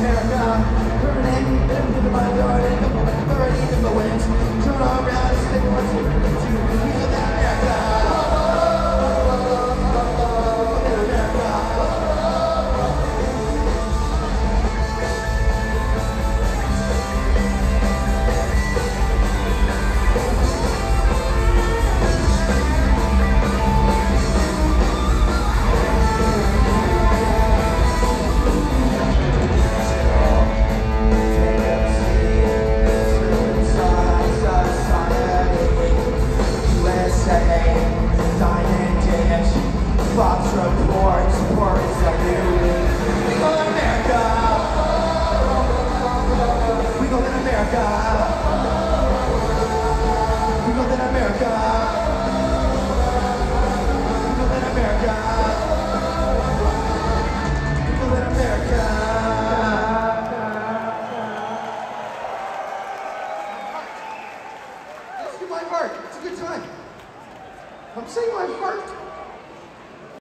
America. America. We know that America. We know America. We know America. Let's do my part. It's a good time. Come sing my part.